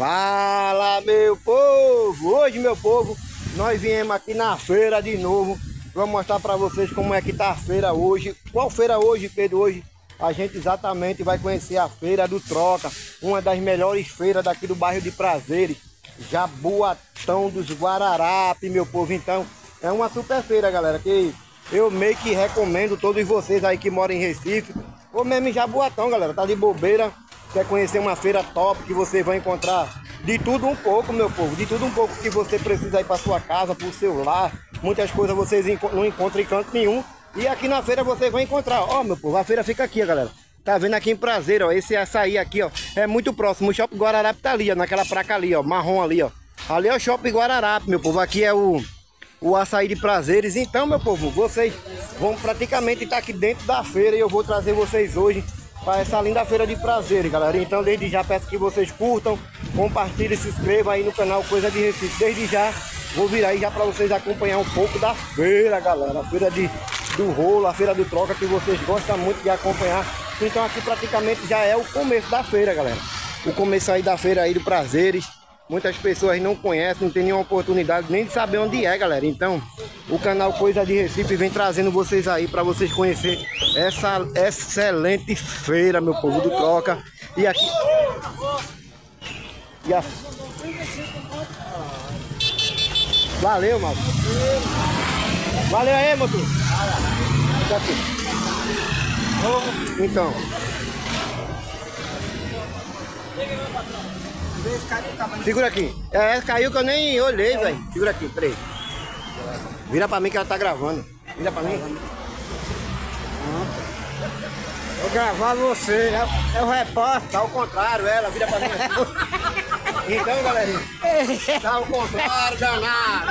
Fala meu povo! Hoje meu povo, nós viemos aqui na feira de novo. Vamos mostrar para vocês como é que tá a feira hoje. Qual feira hoje, Pedro? Hoje a gente exatamente vai conhecer a feira do Troca, uma das melhores feiras daqui do bairro de Prazeres, Jaboatão dos Guararapes, meu povo. Então, é uma super feira, galera, que eu meio que recomendo todos vocês aí que moram em Recife, ou mesmo em Jaboatão, galera, tá de bobeira, quer conhecer uma feira top que você vai encontrar de tudo um pouco, meu povo, de tudo um pouco que você precisa ir para sua casa, para o seu lar, muitas coisas vocês não encontram em canto nenhum. E aqui na feira você vai encontrar, ó meu povo, a feira fica aqui, galera. Tá vendo aqui em Prazer, ó, esse açaí aqui, ó, é muito próximo. O Shopping Guararape tá ali, ó, naquela placa ali, ó, marrom ali, ó. Ali é o Shopping Guararape, meu povo, aqui é o, o açaí de prazeres. Então, meu povo, vocês vão praticamente estar aqui dentro da feira e eu vou trazer vocês hoje para essa linda feira de prazeres, galera. Então, desde já peço que vocês curtam, compartilhem, se inscrevam aí no canal Coisa de Recife. Desde já vou vir aí já para vocês acompanhar um pouco da feira, galera. A feira de, do rolo, a feira do troca que vocês gostam muito de acompanhar. Então aqui praticamente já é o começo da feira, galera. O começo aí da feira aí do prazeres. Muitas pessoas não conhecem, não tem nenhuma oportunidade nem de saber onde é, galera. Então, o canal Coisa de Recife vem trazendo vocês aí para vocês conhecerem essa excelente feira, meu povo do Troca. E aqui... E a... Valeu, mano. Valeu aí, motor. Então. Segura aqui. É, caiu que eu nem olhei, velho. Segura aqui, peraí. Vira pra mim que ela tá gravando. Vira pra mim. Vou gravar você, é, é o repórter. Tá ao contrário, ela vira pra mim. Então, galerinha, tá ao contrário, danado.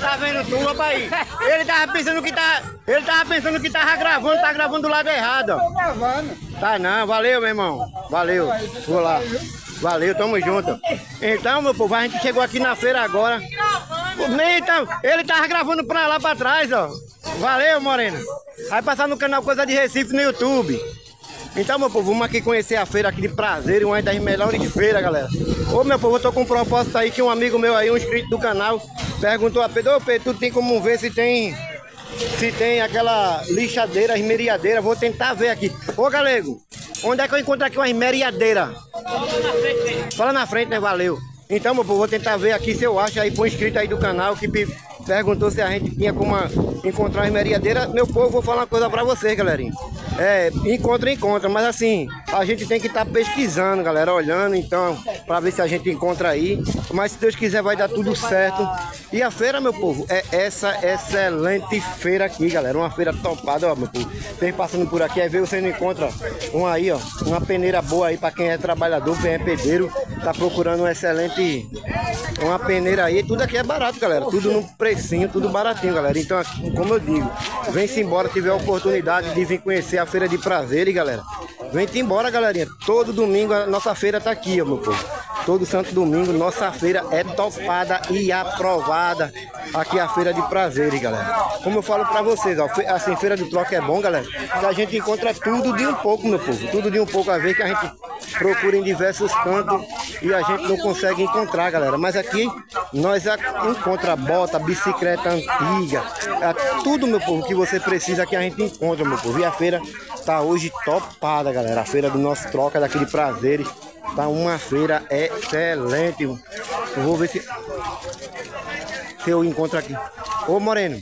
Tá vendo tu, rapaz? Ele tava pensando que tá. Ele tava pensando que tava gravando, tá gravando do lado errado, ó. Tô gravando. Tá não, valeu, meu irmão. Valeu. Vou lá. Valeu, tamo junto. Então, meu povo, a gente chegou aqui na feira agora. Então, ele tava gravando pra lá pra trás, ó. Valeu, Moreno. Vai passar no canal Coisa de Recife no YouTube. Então, meu povo, vamos aqui conhecer a feira aqui de prazer, uma das melhores feiras, galera. Ô, meu povo, eu tô com um propósito aí que um amigo meu aí, um inscrito do canal, perguntou a Pedro, ô Pedro, tu tem como ver se tem se tem aquela lixadeira, esmeriadeira, vou tentar ver aqui. Ô, Galego, onde é que eu encontro aqui uma esmeriadeira? Fala na frente, né? Valeu. Então, meu povo, vou tentar ver aqui se eu acho aí pro inscrito aí do canal que perguntou se a gente tinha como encontrar uma esmeriadeira. Meu povo, vou falar uma coisa pra vocês, galerinha. É, encontra, encontra, mas assim, a gente tem que estar tá pesquisando, galera, olhando, então, para ver se a gente encontra aí. Mas se Deus quiser, vai dar tudo certo. E a feira, meu povo, é essa excelente feira aqui, galera. Uma feira topada, ó, meu povo. Vem passando por aqui, aí vê você não encontra um aí, ó, uma peneira boa aí para quem é trabalhador, quem é pedreiro, tá procurando um excelente, uma peneira aí. Tudo aqui é barato, galera. Tudo no precinho, tudo baratinho, galera. Então, como eu digo, vem-se embora, tiver a oportunidade de vir conhecer a feira de prazer, galera. Vem-te embora, galerinha. Todo domingo a nossa feira tá aqui, ó, meu povo. Todo santo domingo, nossa feira é topada e aprovada. Aqui a feira de prazeres, galera. Como eu falo pra vocês, ó, assim, feira de troca é bom, galera. Que a gente encontra tudo de um pouco, meu povo. Tudo de um pouco a ver que a gente procura em diversos cantos e a gente não consegue encontrar, galera. Mas aqui nós encontra bota, bicicleta antiga, é tudo, meu povo, que você precisa que a gente encontra, meu povo. E a feira tá hoje topada, galera. A feira do nosso troca daqui de prazeres. Tá uma feira excelente. Eu vou ver se, se eu encontro aqui. Ô Moreno,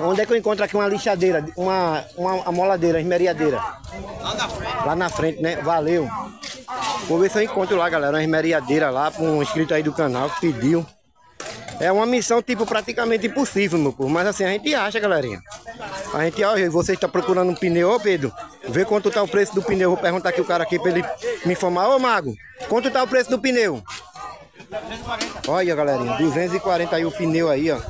onde é que eu encontro aqui uma lixadeira, uma, uma amoladeira, esmeriadeira? Lá na frente. Lá na frente, né? Valeu. Vou ver se eu encontro lá, galera, uma esmeriadeira lá, para um inscrito aí do canal que pediu. É uma missão, tipo, praticamente impossível, meu povo. Mas assim, a gente acha, galerinha. A gente, ó, você está procurando um pneu, ô Pedro. Vê quanto tá o preço do pneu. Vou perguntar aqui o cara aqui para ele me informar. Ô Mago, quanto tá o preço do pneu? 240. Olha, galerinha, 240 aí o pneu aí, ó.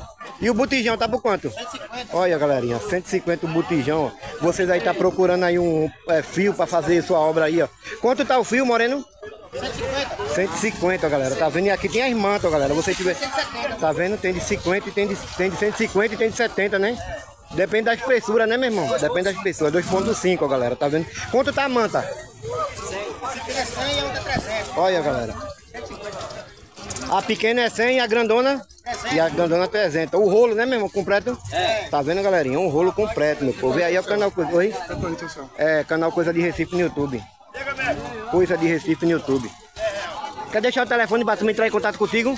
E o botijão tá por quanto? 150. Olha, galerinha, 150 o botijão, ó. Vocês aí tá procurando aí um é, fio para fazer sua obra aí, ó. Quanto tá o fio, Moreno? 150. 150, galera. Tá vendo? E aqui tem as mantas, galera. Você tiver. Tá vendo? Tem de 50 e tem de, tem de 150 e tem de 70, né? Depende da espessura, né, meu irmão? Depende da espessura. 2.5, galera. Tá vendo? Quanto tá a manta? 100. pequena é 100 e a outra é 300. Olha, galera. A pequena é 100 e a grandona? É 100. E a grandona é 300. O rolo, né, meu irmão? Completo? É. Tá vendo, galerinha? Um rolo completo, meu povo. E aí é o canal. Oi? É, canal Coisa de Recife no YouTube. Coisa de Recife no YouTube. Quer deixar o telefone para tu entrar em contato contigo?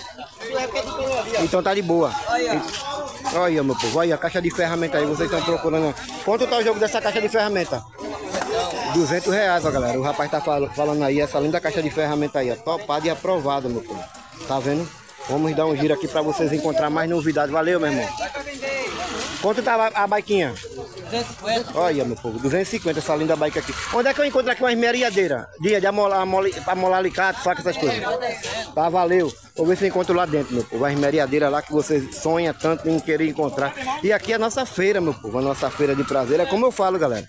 Então tá de boa. Olha, meu povo, olha a caixa de ferramenta aí, vocês estão procurando. Quanto tá o jogo dessa caixa de ferramenta? 200 reais, ó, galera. O rapaz tá falando aí, essa linda caixa de ferramenta aí, ó. Topada e aprovada, meu povo. Tá vendo? Vamos dar um giro aqui para vocês encontrar mais novidades. Valeu, meu irmão. Quanto tá a, a baiquinha? 250. Olha, meu povo, 250 essa linda bike aqui. Onde é que eu encontro aqui umas meriadeiras? Dia de amolar, amolar, amolar alicate, faca, essas coisas. Tá, valeu. Vou ver se eu encontro lá dentro, meu povo. As meriadeiras lá que você sonha tanto em querer encontrar. E aqui é a nossa feira, meu povo. A nossa feira de prazer. É como eu falo, galera.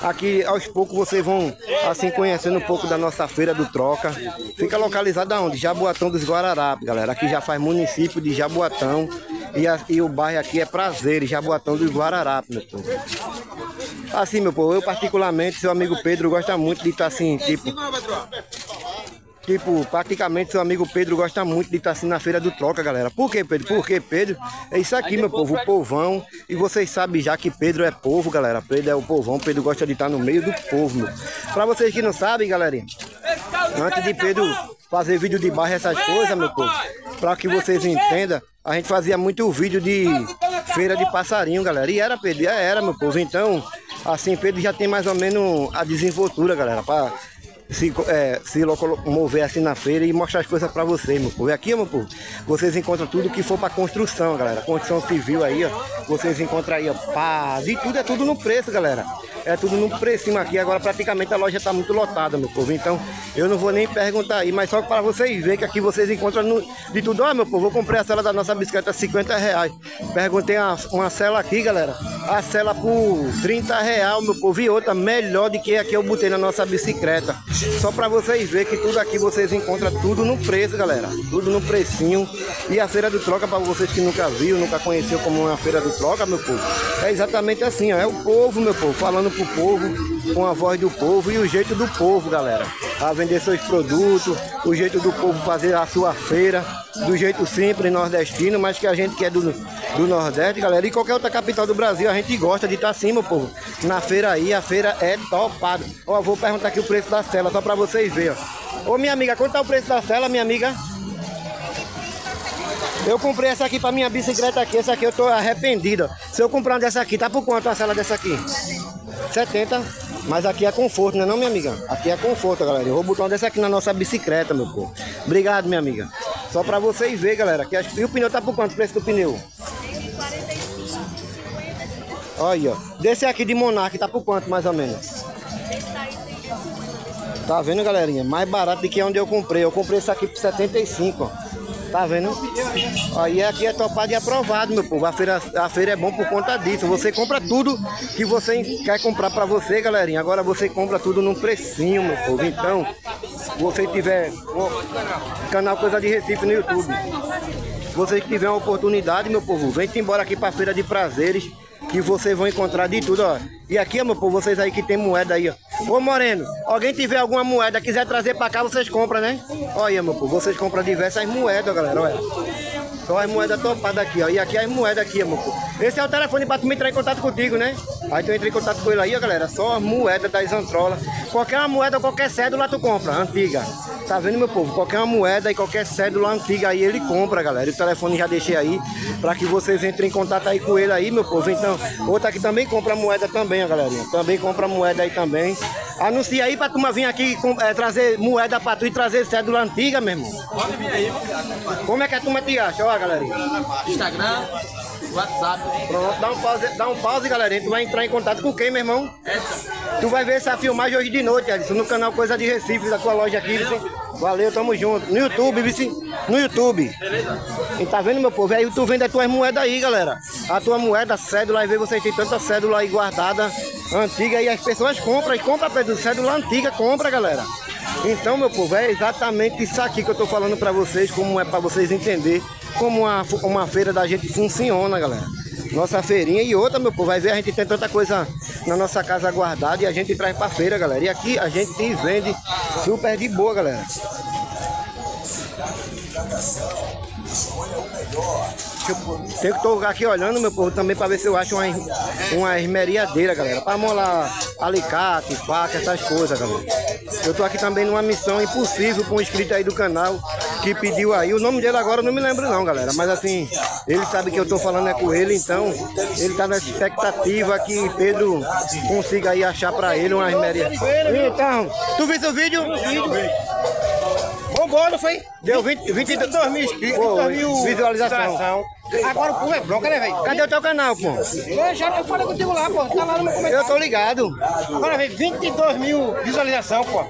Aqui, aos poucos, vocês vão, assim, conhecendo um pouco da nossa feira do Troca. Fica localizada onde? Jaboatão dos Guararapes, galera. Aqui já faz município de Jaboatão. E, a, e o bairro aqui é Prazer, Jaboatão dos Guararapes, meu povo. Assim, meu povo, eu particularmente, seu amigo Pedro gosta muito de estar assim, tipo... Tipo, praticamente seu amigo Pedro gosta muito de estar assim na feira do troca, galera. Por que, Pedro? Porque, Pedro, é isso aqui, meu povo, o povão. E vocês sabem já que Pedro é povo, galera. Pedro é o povão, Pedro gosta de estar no meio do povo, meu. Pra vocês que não sabem, galerinha, antes de Pedro fazer vídeo de bairro, essas coisas, meu povo, pra que vocês entendam, a gente fazia muito vídeo de feira de passarinho, galera. E era, Pedro, era, meu povo. Então, assim, Pedro já tem mais ou menos a desenvoltura, galera, pra se, é, se locomover assim na feira e mostrar as coisas para vocês, meu povo. E aqui, meu povo, vocês encontram tudo que for para construção, galera. Construção civil aí, ó. Vocês encontram aí, ó, pá, e tudo é tudo no preço, galera. É tudo no preço aqui. Agora praticamente a loja tá muito lotada, meu povo. Então, eu não vou nem perguntar aí, mas só para vocês verem que aqui vocês encontram no, de tudo. Ó, meu povo, eu comprei a cela da nossa bicicleta 50 reais. Perguntei uma, uma cela aqui, galera. A cela por 30 reais, meu povo. E outra melhor do que aqui eu botei na nossa bicicleta. Só para vocês verem que tudo aqui vocês encontram tudo no preço, galera. Tudo no precinho. E a feira do troca, para vocês que nunca viu, nunca conheceu como uma feira do troca, meu povo. É exatamente assim, ó. É o povo, meu povo, falando pro povo, com a voz do povo e o jeito do povo, galera. A vender seus produtos, o jeito do povo fazer a sua feira, do jeito simples nordestino, mas que a gente que é do, do Nordeste, galera, e qualquer outra capital do Brasil, a gente gosta de estar assim, meu povo. Na feira aí, a feira é topada. Ó, vou perguntar aqui o preço da cela, só pra vocês verem, ó. Ô, minha amiga, quanto tá o preço da cela, minha amiga? Eu comprei essa aqui pra minha bicicleta aqui, essa aqui eu tô arrependido. Se eu comprar uma dessa aqui, tá por quanto a cela dessa aqui? 70. Mas aqui é conforto, não é não, minha amiga? Aqui é conforto, galera. Eu vou botar uma dessa aqui na nossa bicicleta, meu povo. Obrigado, minha amiga. Só pra vocês verem, galera. Que as... E o pneu tá por quanto o preço do pneu? 45. Olha, ó. Desse aqui de Monark tá por quanto, mais ou menos? Tá vendo, galerinha? Mais barato do que onde eu comprei. Eu comprei esse aqui por 75, ó. Tá vendo? Aí aqui é topado e aprovado, meu povo. A feira, a feira é bom por conta disso. Você compra tudo que você quer comprar pra você, galerinha. Agora você compra tudo num precinho, meu povo. Então, se você tiver o canal Coisa de Recife no YouTube, você tiver uma oportunidade, meu povo, vem embora aqui pra Feira de Prazeres que vocês vão encontrar de tudo, ó. E aqui, meu povo, vocês aí que tem moeda aí, ó. Ô Moreno, alguém tiver alguma moeda, quiser trazer pra cá, vocês compram, né? Olha, meu povo, vocês compram diversas moedas, galera, olha. Só as moedas topadas aqui, ó. E aqui as moedas aqui, meu povo. Esse é o telefone pra tu me entrar em contato contigo, né? Aí tu entra em contato com ele aí, ó, galera. Só as moedas da Isantrola. Qualquer moeda, qualquer cédula tu compra, antiga. Tá vendo, meu povo? Qualquer moeda e qualquer cédula antiga aí ele compra, galera. O telefone já deixei aí para que vocês entrem em contato aí com ele aí, meu povo. Então, outra aqui também compra moeda também, ó, galerinha. Também compra moeda aí também. Anuncia aí pra turma vir aqui é, trazer moeda pra tu e trazer cédula antiga, meu irmão. Pode vir aí. Como é que a turma te acha, ó, galerinha? Instagram. WhatsApp. Pronto, dá um pause, dá um pause, galera. Tu vai entrar em contato com quem, meu irmão? Edson. Tu vai ver essa filmagem hoje de noite, Edson, no canal Coisa de Recife, da tua loja aqui, Vicente. Valeu, tamo junto. No YouTube, Vicente. No YouTube. Beleza. E tá vendo, meu povo? Aí tu vende as tuas moedas aí, galera. A tua moeda, cédula, aí vê vocês tem tanta cédula aí guardada, antiga, e as pessoas compram. E compra, Pedro, cédula antiga, compra, galera. Então, meu povo, é exatamente isso aqui que eu tô falando pra vocês, como é pra vocês entenderem como uma, uma feira da gente funciona, galera. Nossa feirinha e outra, meu povo, vai ver, a gente tem tanta coisa na nossa casa guardada e a gente traz pra feira, galera. E aqui a gente vende super de boa, galera. Tem que tocar aqui olhando, meu povo, também para ver se eu acho uma, uma esmeriadeira, galera. Para molar alicate, faca, essas coisas, galera. Eu tô aqui também numa missão impossível com um inscrito aí do canal que pediu aí. O nome dele agora eu não me lembro não, galera. Mas assim, ele sabe que eu tô falando é com ele, então ele tá nessa expectativa que Pedro consiga aí achar para ele uma esmeriadeira. Então, tu viu o vídeo? Bombou, não foi? Deu 20, 22 mil inscritos, Pô, 22 mil visualização. Agora o povo é bronca, né, velho? Cadê o teu canal, pô? Eu já eu falei contigo lá, pô. Tá lá no meu Eu comentário. tô ligado. Agora, velho, 22 mil visualizações, pô.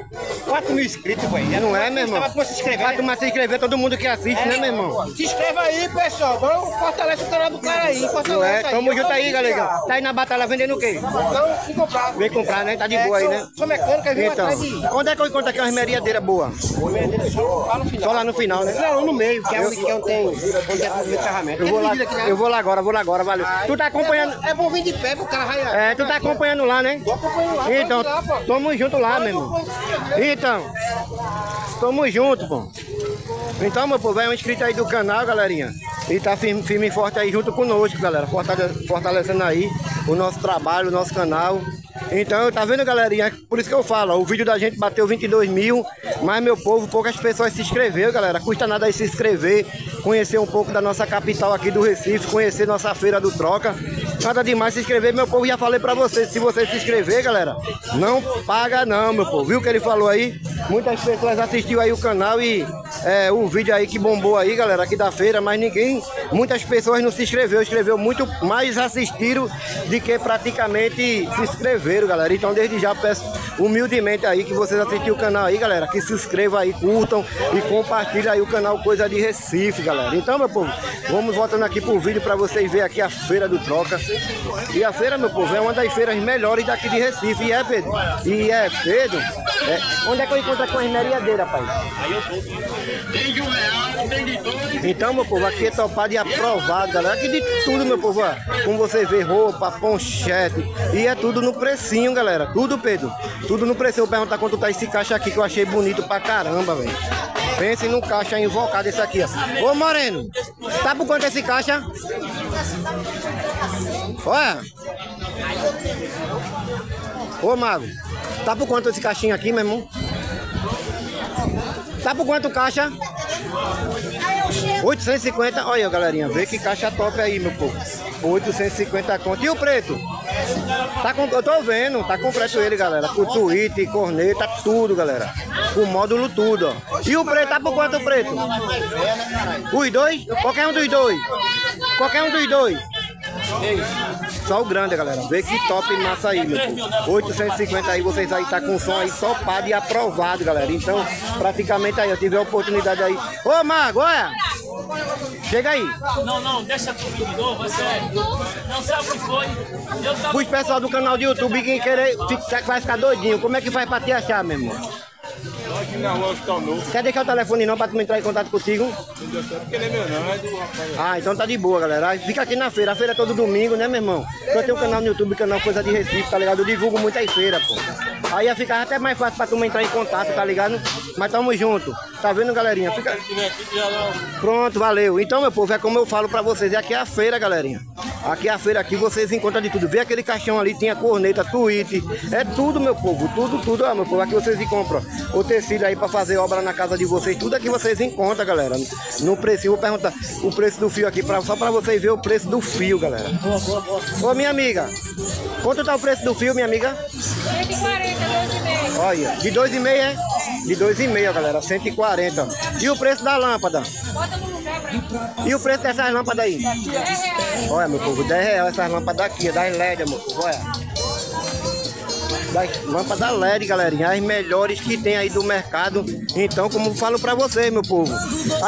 4 mil inscritos, velho. Não é, meu irmão? Tava pra se inscrever. Pra turma se inscrever, todo mundo que assiste, né, meu irmão? Se inscreva aí, pessoal. Vamos fortalece o canal do cara aí. Fortalece Não é? Tamo Eu junto aí, galera. Tá aí na batalha vendendo o quê? Então, se comprar. Vem comprar, né? Tá de É, boa aí, sou- né? Sou mecânica, vim Então, atrás de... onde é que eu encontro aqui uma esmeriadeira boa? Lá no final. Só lá no final, né? Não, no meio, que é onde, que é onde tem, onde é ferramenta. Eu vou lá, né? eu vou lá agora, vou lá agora, valeu. Tu tá acompanhando? É bom vir de pé pro cara raiar. É, tu tá acompanhando lá, né? Tô acompanhando lá, Então, lá, tamo junto lá, meu irmão. Então, tamo junto, pô. Então, meu povo, é um inscrito aí do canal, galerinha. E tá firme, firme e forte aí junto conosco, galera. Fortale- Fortalecendo aí o nosso trabalho, o nosso canal. Então, tá vendo, galerinha? Por isso que eu falo, ó, o vídeo da gente bateu 22 mil, mas, meu povo, poucas pessoas se inscreveram, galera. Custa nada aí se inscrever, conhecer um pouco da nossa capital aqui do Recife, conhecer nossa feira do Troca. Nada demais se inscrever, meu povo. Já falei pra vocês, se você se inscrever, galera, não paga não, meu povo. Viu o que ele falou aí? Muitas pessoas assistiram aí o canal e é, o vídeo aí que bombou aí, galera, aqui da feira, mas ninguém, muitas pessoas não se inscreveu, escreveu muito mais assistiram do que praticamente se inscreveram, galera. Então, desde já peço humildemente aí que vocês assistam o canal aí, galera, que se inscrevam aí, curtam e compartilhem aí o canal Coisa de Recife, galera. Então, meu povo, vamos voltando aqui pro vídeo pra vocês verem aqui a Feira do Troca. E a feira, meu povo, é uma das feiras melhores daqui de Recife. E é, Pedro? E é, Pedro? É, onde é que eu encontro a esmeriadeira, pai? Então, meu povo, aqui é topado e aprovado, galera. Aqui de tudo, meu povo, ó. Como vocês vê, roupa, ponchete. E é tudo no precinho, galera. Tudo, Pedro. Tudo no precinho. Vou perguntar quanto tá esse caixa aqui, que eu achei bonito pra caramba, velho. Pense num caixa invocado esse aqui, ó. Ô, Moreno, tá por quanto esse caixa? Olha. Ô, Mago, tá por quanto esse caixinho aqui, meu irmão? Tá por quanto caixa? 850, olha aí, galerinha, vê que caixa top aí, meu povo. 850 conto. E o preto? Tá com, eu tô vendo, tá completo ele, galera. Com tweet, corneta, tudo, galera. Com módulo tudo, ó. E o preto, tá por quanto o preto? Os dois? Qualquer um dos dois. Qualquer um dos dois. Só o grande, galera. Vê que top massa aí, meu povo. 850 aí, vocês aí tá com som aí topado e aprovado, galera. Então, praticamente aí, eu tive a oportunidade aí. Ô, Mago, olha! Chega aí. Não, não, deixa tudo de novo, é sério. Não sabe o que foi. Eu tava. Os pessoal do canal do YouTube que querer, vai ficar doidinho. Como é que faz pra te achar, meu irmão? Aqui na loja tá novo, Quer deixar o telefone não pra tu entrar em contato contigo? porque ele é meu não, é do rapaz. Ah, então tá de boa, galera. Fica aqui na feira. A feira é todo domingo, né, meu irmão? Eu tenho um canal no YouTube, canal Coisa de Recife, tá ligado? Eu divulgo muitas feiras, pô. Aí ia ficar até mais fácil pra tu entrar em contato, tá ligado? Mas tamo junto. Tá vendo, galerinha? Fica... Pronto, valeu. Então, meu povo, é como eu falo pra vocês. Aqui é a feira, galerinha. Aqui é a feira, aqui vocês encontram de tudo. Vê aquele caixão ali, tinha corneta, tweet. É tudo, meu povo. Tudo, tudo, ó, meu povo. Aqui vocês encontram o tecido aí pra fazer obra na casa de vocês. Tudo aqui vocês encontram, galera. No preço. Eu vou perguntar o preço do fio aqui, pra, só pra vocês verem o preço do fio, galera. Ô, minha amiga. Quanto tá o preço do fio, minha amiga? 140, 2,5. Olha, de 2,5 é? De 2,5, galera. 140. E o preço da lâmpada? Bota no lugar pra. E o preço dessas lâmpadas aí? 10 reais. Olha, meu povo, 10 reais essas lâmpadas aqui, das LED, meu povo, olha. Das lâmpadas LED, galerinha, as melhores que tem aí do mercado. Então, como falo pra vocês, meu povo.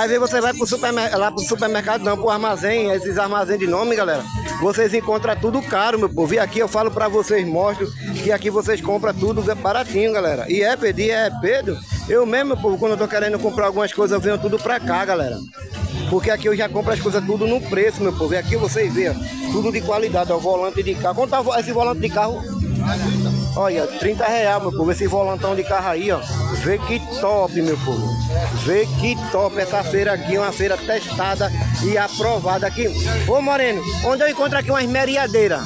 Vezes você vai pro supermer- lá pro supermercado, não, pro armazém, esses armazéns de nome, galera. Vocês encontram tudo caro, meu povo. E aqui eu falo pra vocês, mostro que aqui vocês compram tudo baratinho, galera. E é, Pedro, e é, Pedro. Eu mesmo, meu povo, quando eu tô querendo comprar algumas coisas, eu venho tudo pra cá, galera. Porque aqui eu já compro as coisas tudo no preço, meu povo. E aqui vocês veem, tudo de qualidade, ó, volante de carro. Quanto tá esse volante de carro? Olha, 30 reais, meu povo, esse volantão de carro aí, ó. Vê que top, meu povo. Vê que top essa feira aqui, uma feira testada e aprovada aqui. Ô Moreno, onde eu encontro aqui uma esmeriadeira?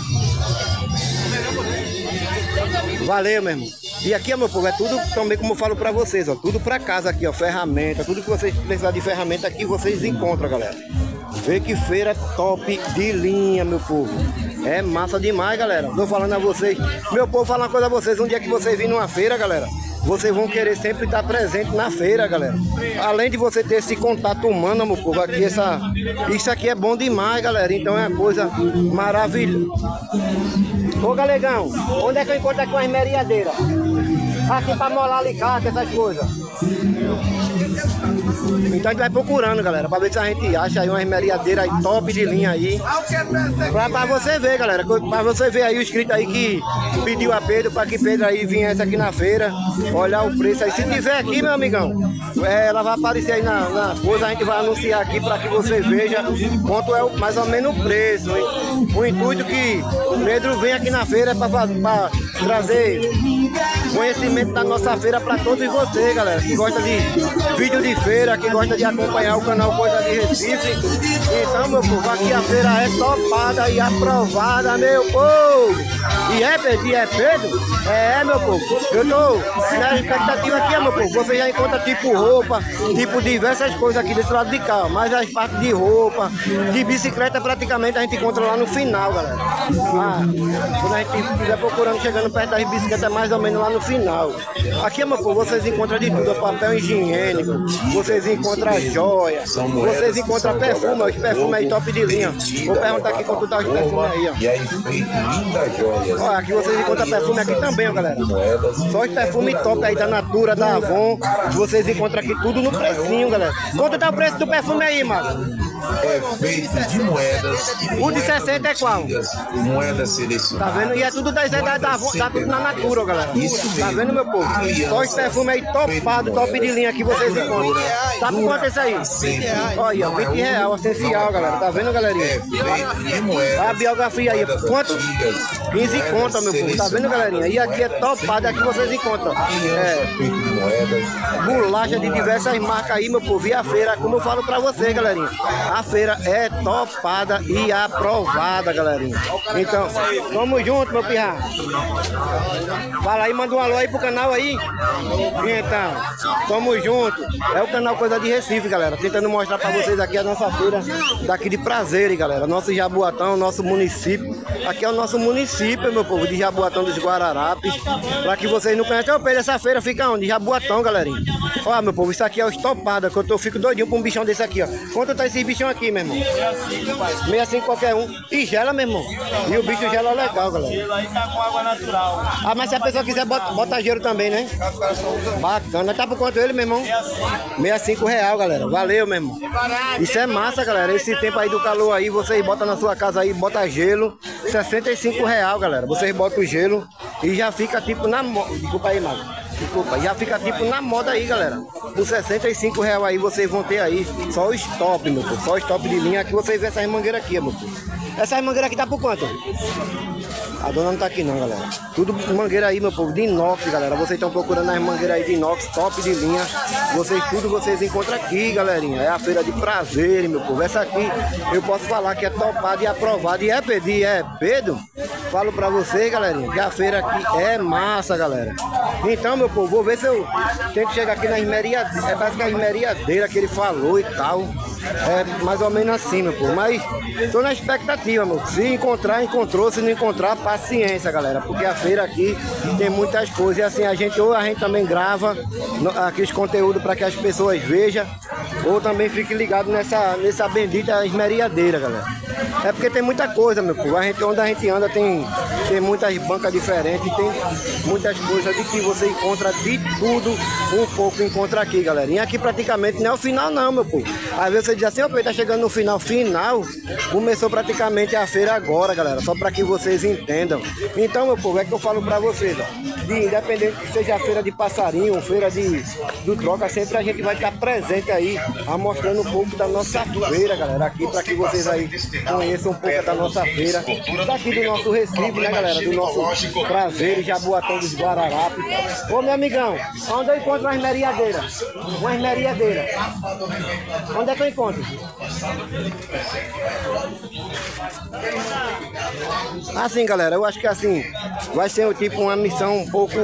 Valeu, meu irmão. E aqui, meu povo, é tudo também como eu falo pra vocês, ó. Tudo pra casa aqui, ó. Ferramenta, tudo que vocês precisarem de ferramenta aqui, vocês encontram, galera. Vê que feira top de linha, meu povo. É massa demais, galera. Tô falando a vocês. Meu povo, falar uma coisa a vocês. Um dia que vocês virem numa feira, galera, vocês vão querer sempre estar presente na feira, galera. Além de você ter esse contato humano, meu povo, aqui essa, isso aqui é bom demais, galera. Então é uma coisa maravilhosa. Ô galegão, onde é que eu encontro aqui uma esmeriadeira? Aqui pra molar alicate, essas coisas. Então a gente vai procurando, galera, pra ver se a gente acha aí uma esmeriadeira aí top de linha aí. Pra, pra você ver, galera, pra você ver aí o inscrito aí que pediu a Pedro pra que Pedro aí viesse aqui na feira, olhar o preço aí. Se tiver aqui, meu amigão, é, ela vai aparecer aí na, na coisa, a gente vai anunciar aqui pra que você veja quanto é o, mais ou menos o preço. O, o intuito que Pedro vem aqui na feira é pra, pra trazer conhecimento da nossa feira para todos vocês, galera, que gosta de vídeo de feira, que gosta de acompanhar o canal Coisa de Recife. Então, meu povo, aqui a feira é topada e aprovada, meu povo. E é, Pedro? E é Pedro? É, meu povo. Eu tô na expectativa aqui, meu povo. Você já encontra tipo roupa, tipo diversas coisas aqui desse lado de cá. Mas as partes de roupa, de bicicleta, praticamente a gente encontra lá no final, galera. Ah, quando a gente estiver procurando, chegando perto das bicicletas, é mais ou menos lá no final. Aqui, meu povo, vocês encontram de tudo, papel higiênico, vocês encontram joia, vocês encontram perfume, os perfumes aí top de linha. Vou perguntar aqui quanto tá os perfumes aí, ó. E aí, lindas joias. Olha, aqui vocês encontram perfume aqui também, ó, galera. Só os perfumes top aí da Natura, da Avon. Vocês encontram aqui tudo no precinho, galera. Quanto tá o preço do perfume aí, mano? É feito de moedas. O de 60 é qual? Moedas selecionadas. Tá vendo? E é tudo das da, da Avon, tá tudo na Natura, galera. Tá vendo, meu povo? Só os perfumes aí topado, top de linha que vocês encontram. Tá por quanto esse aí? Olha, 20 real, essencial, galera. Tá vendo, galerinha? Feito de moedas. A biografia aí, quanto? 15 conta, meu povo. Tá vendo, galerinha? E aqui é topado, aqui vocês encontram. É, moedas. bolacha de diversas marcas aí, meu povo. E a feira, como eu falo pra você, galerinha, a feira é topada e aprovada, galerinha. Então, tamo junto, meu pirra. Fala aí, manda um alô aí pro canal aí. Então, tamo junto. É o canal Coisa de Recife, galera. Tentando mostrar pra vocês aqui a nossa feira daqui de Prazer, galera. Nosso Jaboatão, nosso município. Aqui é o nosso município, meu povo, de Jaboatão dos Guararapes. Pra que vocês não Pedro, essa feira fica onde? Jaboatão, galerinha. Ó, meu povo, isso aqui é o estopado, que eu tô, fico doidinho pra um bichão desse aqui, ó. Quanto tá esse bichão aqui, meu irmão? 65 qualquer um. E gela, meu irmão. E o bicho gela legal, galera. Gelo aí tá com água natural. Ah, mas se a pessoa quiser, bota, bota gelo também, né? Bacana. Tá por quanto ele, meu irmão? 65 real, galera. Valeu, meu irmão. Isso é massa, galera. Esse tempo aí do calor aí, vocês botam na sua casa aí, bota gelo. 65 real, galera. Vocês botam o gelo e já fica tipo na. Desculpa aí, Mago. Desculpa, já fica tipo na moda aí, galera. Por 65 real aí, vocês vão ter aí só o stop, meu povo. Só o stop de linha. Aqui vocês vê essas mangueiras aqui, meu povo. Essas mangueiras aqui tá por quanto? A dona não tá aqui não, galera. Tudo mangueira aí, meu povo, de inox, galera. Vocês estão procurando as mangueiras aí de inox, top de linha. Vocês, tudo vocês encontram aqui, galerinha. É a feira de prazer, meu povo. Essa aqui, eu posso falar que é topada e aprovada. E é pedir, é Pedro. Falo pra vocês, galerinha, que a feira aqui é massa, galera. Então, meu povo, vou ver se eu tento chegar aqui na esmeriadeira. É, parece que a esmeriadeira que ele falou e tal. É mais ou menos assim, meu povo. Mas tô na expectativa, meu. Se encontrar, encontrou. Se não encontrar, paciência, galera. Porque a feira aqui tem muitas coisas. E assim, a gente ou a gente também grava no- aqueles conteúdos para que as pessoas vejam. Ou também fique ligado nessa, nessa bendita esmeriadeira, galera. É porque tem muita coisa, meu povo. A gente, onde a gente anda tem, tem muitas bancas diferentes, tem muitas coisas de que você encontra de tudo, um pouco encontra aqui, galera. E aqui praticamente não é o final não, meu povo. Às vezes você diz assim, ô tá chegando no final. Final, começou praticamente a feira agora, galera. Só para que vocês entendam. Então, meu povo, é que eu falo para vocês, ó. De, independente que seja feira de passarinho, feira de, do troca, sempre a gente vai estar presente aí, mostrando um pouco da nossa feira, galera, aqui para que vocês aí conheça um pouco da nossa feira, daqui do nosso Recife, né, galera? Do nosso prazer, Jaboatão dos Guararapes. Ô, meu amigão, onde eu encontro uma esmeriadeira? Uma esmeriadeira. Onde é que eu encontro? Assim, galera, eu acho que assim, vai ser tipo uma missão um pouco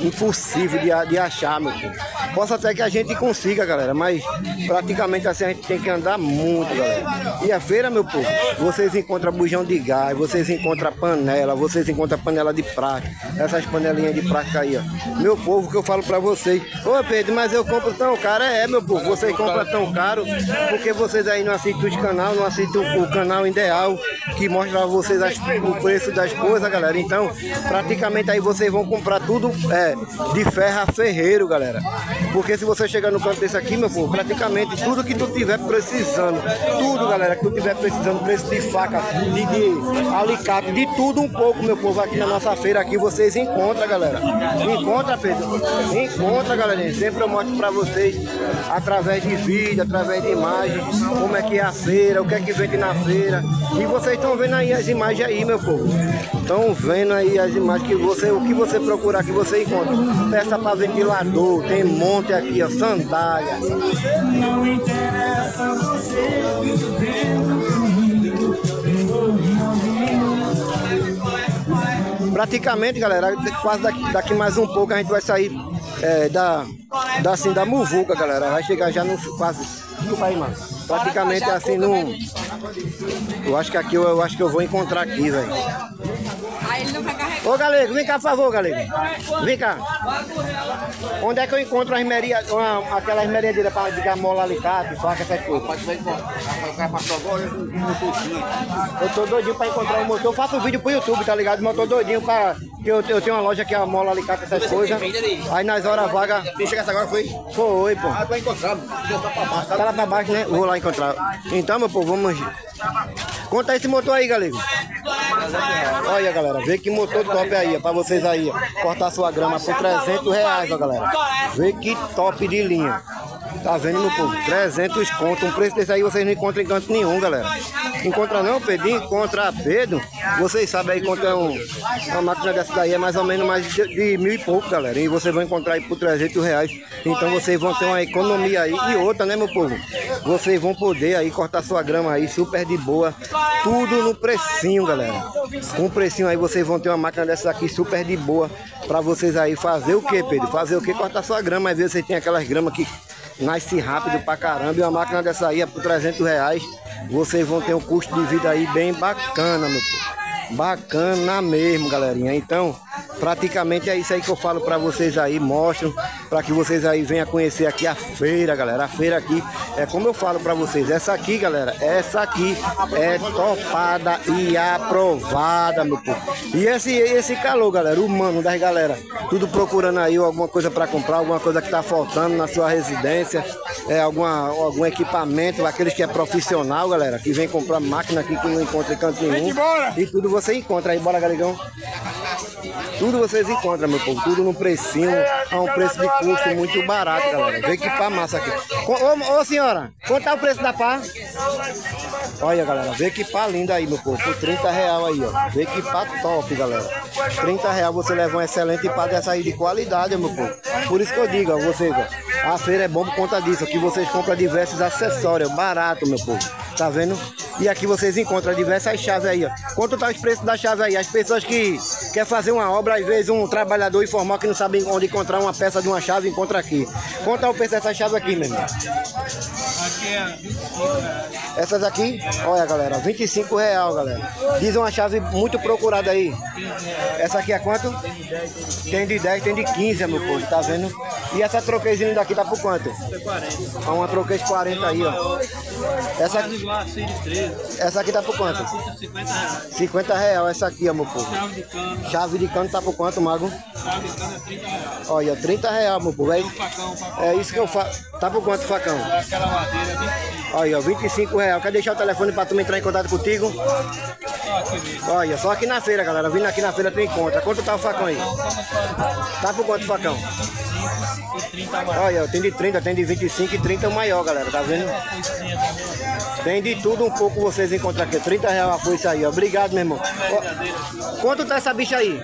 impossível de, de achar, meu povo. Posso até que a gente consiga, galera, mas praticamente assim a gente tem que andar muito, galera. E a feira, meu povo, vocês encontram bujão de gás, vocês encontram panela, vocês encontram panela de prata, essas panelinhas de prata aí, ó. Meu povo, que eu falo pra vocês, ô Pedro, mas eu compro tão caro, é, meu povo, vocês compram tão caro porque vocês aí não assistem os canal, não assistem o, o canal ideal que mostra pra vocês as- o preço das coisas, galera. Então, praticamente aí vocês vão comprar tudo é, de ferro a ferreiro, galera. Porque se você chegar no canto desse aqui, meu povo, praticamente tudo que tu tiver precisando, tudo, galera, que tu tiver precisando, preço de faca, de, de alicate, de tudo um pouco, meu povo, aqui na nossa feira aqui vocês encontram, galera. Encontra, Pedro. Encontra, galerinha. Sempre eu mostro pra vocês através de vídeo, através de imagem, como é que é a feira, o que é que vende na feira. E vocês estão vendo aí as imagens aí, meu povo. Estão vendo aí as imagens que você, o que você procurar que você encontra. Peça para ventilador, tem monte aqui, ó, sandália. Praticamente, galera, quase daqui, daqui mais um pouco a gente vai sair é, da, da, assim, da muvuca, galera. Vai chegar já no quase. Praticamente assim no. Eu acho que aqui eu, eu acho que eu vou encontrar aqui, velho. Aí ele não vai. Ô galego, vem cá, por favor, galego. Vem cá. Onde é que eu encontro a esmeria, uma, aquela esmeriadeira para ligar mola, alicate, faca, essas coisas? Eu tô doidinho pra encontrar um motor. Eu faço um vídeo pro YouTube, tá ligado? Mas eu tô doidinho pra. Que eu, eu tenho uma loja que é a mola, alicate, essas coisas. Aí nas horas vagas. Quem chegasse agora foi? Foi, pô. Ah, vai encontrar. Tá. Tá lá pra baixo, né? Vou lá encontrar. Então, meu povo, vamos. Conta esse motor aí, galego. Olha, galera, vê que motor top aí, ó, pra vocês aí, ó. Cortar sua grama por 300 reais, ó, galera. Vê que top de linha. Tá vendo, meu povo? 300 conto. Um preço desse aí vocês não encontram em canto nenhum, galera. Encontra não, Pedro? Encontra Pedro. Vocês sabem aí quanto é um, uma máquina dessa daí. É mais ou menos mais de, de mil e pouco, galera. E vocês vão encontrar aí por 300 reais. Então vocês vão ter uma economia aí. E outra, né, meu povo? Vocês vão poder aí cortar sua grama aí super de boa. Tudo no precinho, galera. Com precinho aí vocês vão ter uma máquina dessa aqui super de boa. Pra vocês aí fazer o que, Pedro? Fazer o que? Cortar sua grama. Às vezes vocês têm aquelas gramas que nasce rápido pra caramba. E uma máquina dessa aí é por 300 reais. Vocês vão ter um custo de vida aí bem bacana, meu povo. Bacana mesmo, galerinha. Então, praticamente é isso aí que eu falo pra vocês aí, mostro pra que vocês aí venham conhecer aqui a feira, galera. A feira aqui é como eu falo pra vocês, essa aqui, galera, essa aqui é topada e aprovada, meu povo. E esse esse calor, galera, humano das galera, tudo procurando aí alguma coisa pra comprar, alguma coisa que tá faltando na sua residência, é alguma algum equipamento, aqueles que é profissional, galera, que vem comprar máquina aqui que não encontra em canto nenhum. E tudo você encontra aí, bora, galegão. Tudo vocês encontram, meu povo. Tudo no precinho, a um preço de custo muito barato, galera. Vê que pá massa aqui. Ô, ô, senhora, quanto é o preço da pá? Olha, galera, vê que pá linda aí, meu povo. Por 30 real aí, ó. Vê que pá top, galera. 30 real você leva um excelente pá dessa aí de qualidade, meu povo. Por isso que eu digo, ó, vocês, ó. A feira é bom por conta disso. Aqui vocês compram diversos acessórios, barato, meu povo. Tá vendo? E aqui vocês encontram diversas chaves aí, ó. Quanto tá os preços da chave aí? As pessoas que querem fazer uma obra, às vezes um trabalhador informal que não sabe onde encontrar uma peça de uma chave, encontra aqui. Quanto é o preço dessa chave aqui, meu irmão? Aqui é Essas aqui, olha galera, 25 real, galera. Diz uma chave muito procurada aí. Essa aqui é quanto? Tem de 10, tem de 15, meu povo, tá vendo? E essa troquezinha daqui tá por quanto? Ó, Uma troquez 40 aí, ó. Essa, igual a Sirius 13, essa aqui tá por quanto? custa 50 reais. 50 real essa aqui, meu povo. Chave de cano, tá por quanto, Mago? chave de cano é 30 reais. Olha, 30 real, meu povo. É, é isso que eu faço. Tá por quanto, facão? aquela madeira 25. Olha, ó, 25 real. Quer deixar o telefone pra tu entrar em contato contigo? Olha, só aqui na feira, galera. Vindo aqui na feira tem conta. Quanto tá o facão aí? Tá por quanto o facão? Olha, tem de 30, tem de 25 e 30 é o maior, galera, tá vendo? Tem de tudo um pouco vocês encontram aqui. 30 reais a foice aí, ó. Obrigado, meu irmão. Ó, quanto tá essa bicha aí?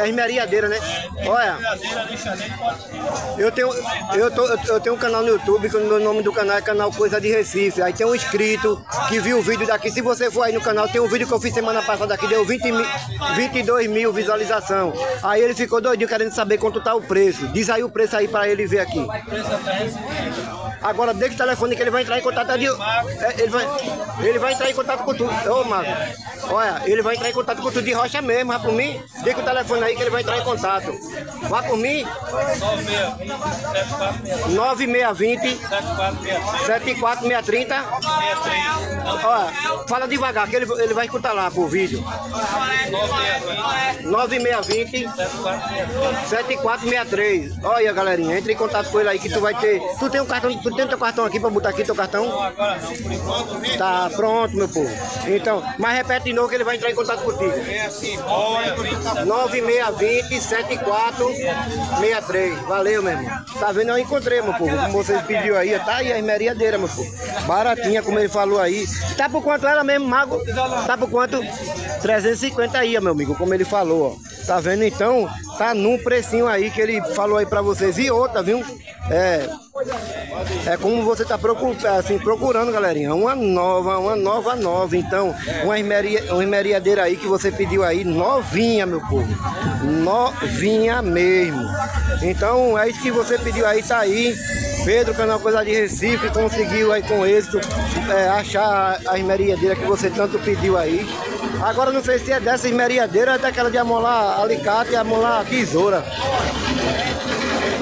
É esmeriadeira, né? Olha, eu tenho, eu, tô, eu tenho um canal no YouTube que o meu nome do canal é canal Coisa de Recife. Aí tem um inscrito que viu o vídeo daqui. Se você for aí no canal, tem um vídeo que eu fiz semana passada aqui, deu 20 mil, 22 mil visualização. Aí ele ficou doidinho querendo saber quanto tá o preço. Diz aí o preço aí pra ele ver aqui. Agora deixa o telefone que ele vai entrar em contato é, ele, vai, ele vai entrar em contato com tu. Ô, Mago. Olha, ele vai entrar em contato com tu de rocha mesmo, vai por mim. O telefone aí que ele vai entrar em contato. Vá por mim. 9620 74630 Olha, fala devagar que ele, ele vai escutar lá por vídeo. 9620 7463. Olha, galerinha, entre em contato com ele aí que tu vai ter. Tu tem um cartão, tu tem teu cartão aqui pra botar aqui teu cartão? Tá pronto, meu povo. Então, mas repete de novo que ele vai entrar em contato contigo. 9620 7463. Valeu, meu irmão. Tá vendo? Eu encontrei, meu povo. Como vocês pediram aí, tá aí a esmeriadeira, meu povo. Baratinha, como ele falou aí. Tá por quanto ela mesmo, Mago? Tá por quanto? 350 aí, meu amigo, como ele falou, ó. Tá vendo então? Tá num precinho aí que ele falou aí pra vocês. E outra, viu? É. É como você tá procurando, assim, procurando, galerinha. Uma nova, uma nova nova. Então, uma, esmeria, uma esmeriadeira aí que você pediu aí, novinha, meu povo. Novinha mesmo. Então, é isso que você pediu aí, tá aí. Pedro, canal Coisa de Recife, conseguiu aí com êxito é, achar a esmeriadeira que você tanto pediu aí. Agora não sei se é dessa esmeriadeira ou é daquela de amolar alicate e amolar tesoura.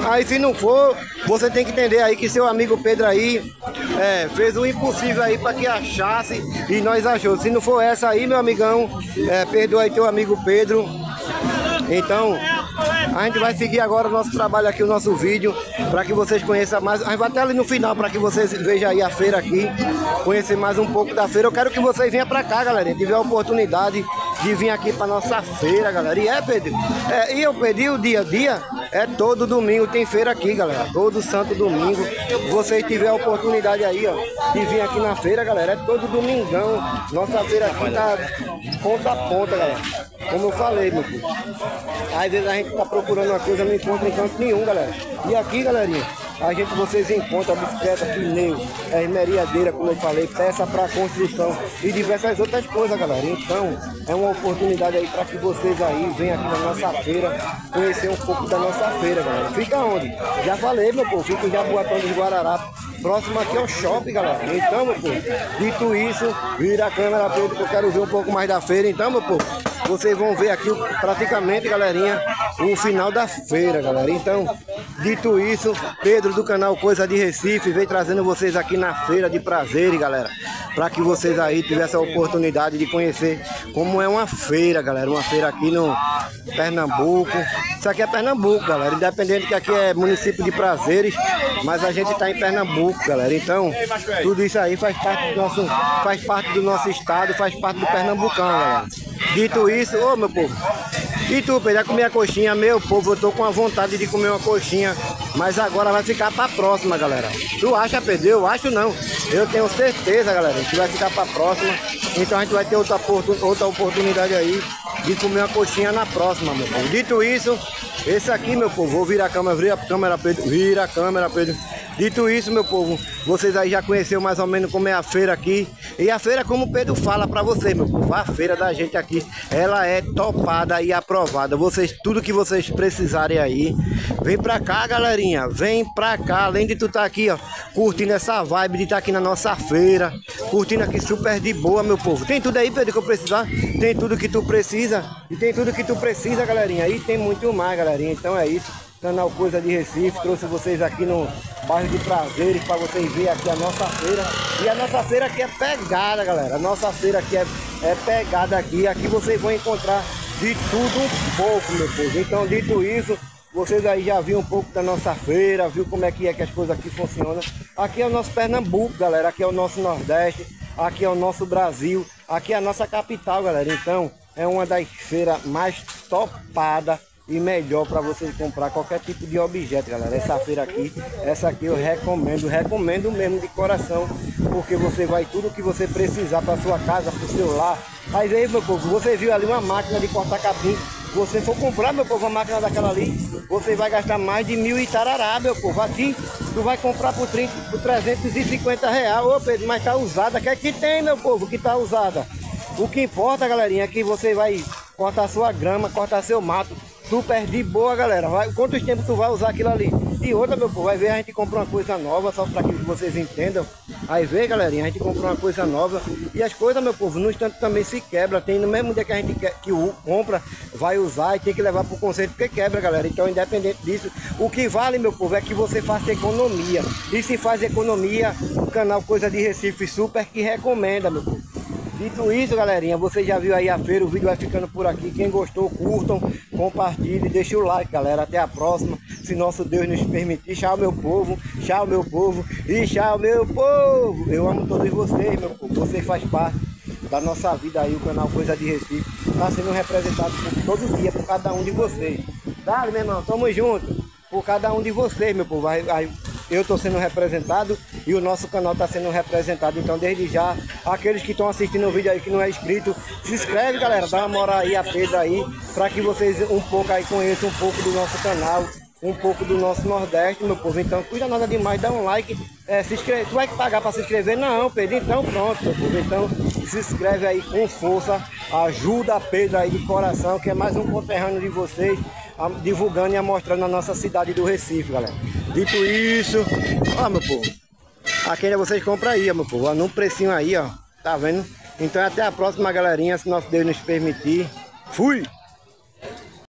Aí se não for, você tem que entender aí que seu amigo Pedro aí é, fez o impossível aí para que achasse e nós achou. Se não for essa aí, meu amigão, é, perdoa aí teu amigo Pedro. Então, a gente vai seguir agora o nosso trabalho aqui, o nosso vídeo, para que vocês conheçam mais. A gente vai até ali no final para que vocês vejam aí a feira aqui, conhecer mais um pouco da feira. Eu quero que vocês venham para cá, galera, tiver a oportunidade de vir aqui para nossa feira, galera. E é, Pedro, é, e eu pedi o dia a dia, é todo domingo tem feira aqui, galera. Todo santo domingo. Vocês tiver a oportunidade aí, ó, de vir aqui na feira, galera. É todo domingão. Nossa feira aqui tá ponta a ponta, galera. Como eu falei, meu filho. Às vezes a gente tá procurando uma coisa, não encontra em canto nenhum, galera. E aqui, galerinha, a gente vocês encontram bicicleta, pneu, é, esmeriadeira, como eu falei, peça para construção e diversas outras coisas, galera. Então, é uma oportunidade aí para que vocês aí venham aqui na nossa feira, conhecer um pouco da nossa feira, galera. Fica onde? Já falei, meu povo, fica em Jaboatão dos Guararapes. Próximo aqui é o shopping, galera. Então, meu povo, dito isso, vira a câmera, Pedro, que eu quero ver um pouco mais da feira. Então, meu povo, vocês vão ver aqui praticamente, galerinha, o final da feira, galera. Então, dito isso, Pedro do canal Coisa de Recife vem trazendo vocês aqui na feira de prazer, galera. Para que vocês aí tivessem a oportunidade de conhecer como é uma feira, galera. Uma feira aqui no Pernambuco. Isso aqui é Pernambuco, galera. Independente que aqui é município de prazeres, mas a gente está em Pernambuco, galera. Então, tudo isso aí faz parte do nosso, faz parte do nosso estado, faz parte do Pernambucão, galera. Dito isso, ô meu povo. E tu, Pedro, já comi a coxinha, meu povo, eu tô com a vontade de comer uma coxinha, mas agora vai ficar pra próxima, galera. Tu acha, Pedro? Eu acho não. Eu tenho certeza, galera, que vai ficar pra próxima. Então a gente vai ter outra, outra oportunidade aí de comer uma coxinha na próxima, meu povo. Dito isso, esse aqui, meu povo, vou virar a câmera, vira a câmera, Pedro, vira a câmera, Pedro. Dito isso, meu povo, vocês aí já conheceram mais ou menos como é a feira aqui. E a feira, como o Pedro fala pra vocês, meu povo, a feira da gente aqui, ela é topada e aprovada. Vocês, tudo que vocês precisarem aí, vem pra cá, galerinha, vem pra cá. Além de tu estar tá aqui, ó, curtindo essa vibe de estar tá aqui na nossa feira, curtindo aqui super de boa, meu povo. Tem tudo aí, Pedro, que eu precisar? Tem tudo que tu precisa? E tem tudo que tu precisa, galerinha. E tem muito mais, galerinha. Então é isso canal Coisa de Recife, trouxe vocês aqui no bairro de Prazeres para vocês verem aqui a nossa feira. E a nossa feira aqui é pegada, galera. A nossa feira aqui é, é pegada aqui. Aqui vocês vão encontrar de tudo um pouco, meu povo. Então, dito isso, vocês aí já viram um pouco da nossa feira, viu como é que é que as coisas aqui funcionam. Aqui é o nosso Pernambuco, galera. Aqui é o nosso Nordeste. Aqui é o nosso Brasil. Aqui é a nossa capital, galera. Então, é uma das feiras mais topadas e melhor para você comprar qualquer tipo de objeto, galera. Essa feira aqui, essa aqui eu recomendo, recomendo mesmo de coração, porque você vai tudo que você precisar para sua casa, para o seu lar. Mas aí, meu povo, você viu ali uma máquina de cortar capim. Você for comprar, meu povo, uma máquina daquela ali, você vai gastar mais de mil e tarará, meu povo. Aqui, tu vai comprar por, 30, por 350 reais. Ô, Pedro, mas tá usada. O que é que tem, meu povo, que tá usada? O que importa, galerinha, é que você vai cortar sua grama, cortar seu mato, super de boa, galera. Vai, quantos tempos tu vai usar aquilo ali? E outra, meu povo, vai ver, a gente compra uma coisa nova, só para que vocês entendam. Aí vê, galerinha, a gente compra uma coisa nova. E as coisas, meu povo, no instante também se quebra. Tem no mesmo dia que a gente quer, que compra, vai usar e tem que levar pro conserto porque quebra, galera. Então, independente disso, o que vale, meu povo, é que você faça economia. E se faz economia, o canal Coisa de Recife Super que recomenda, meu povo. Dito isso, galerinha, você já viu aí a feira, o vídeo vai ficando por aqui. Quem gostou, curtam, compartilhem, deixa o like, galera. Até a próxima, se nosso Deus nos permitir. Tchau, meu povo, tchau, meu povo e tchau, meu povo. Eu amo todos vocês, meu povo. Vocês fazem parte da nossa vida aí, o canal Coisa de Recife. Está sendo representado por todo dia, por cada um de vocês. Dale, meu irmão, tamo junto. Por cada um de vocês, meu povo. Eu estou sendo representado e o nosso canal está sendo representado. Então, desde já, aqueles que estão assistindo o vídeo aí que não é inscrito, se inscreve, galera. Dá uma moral aí a Pedro aí, para que vocês um pouco aí conheçam um pouco do nosso canal, um pouco do nosso Nordeste, meu povo. Então, cuida nada demais, dá um like, é, se inscreve. Tu vai pagar para se inscrever? Não, Pedro. Então, pronto, meu povo. Então, se inscreve aí com força, ajuda a Pedro aí de coração, que é mais um conterrâneo de vocês divulgando e mostrando a nossa cidade do Recife, galera. Dito isso, ó meu povo, aqui ainda vocês compram aí, ó, meu povo, ó, num precinho aí, ó, tá vendo? Então até a próxima, galerinha, se nosso Deus nos permitir. Fui!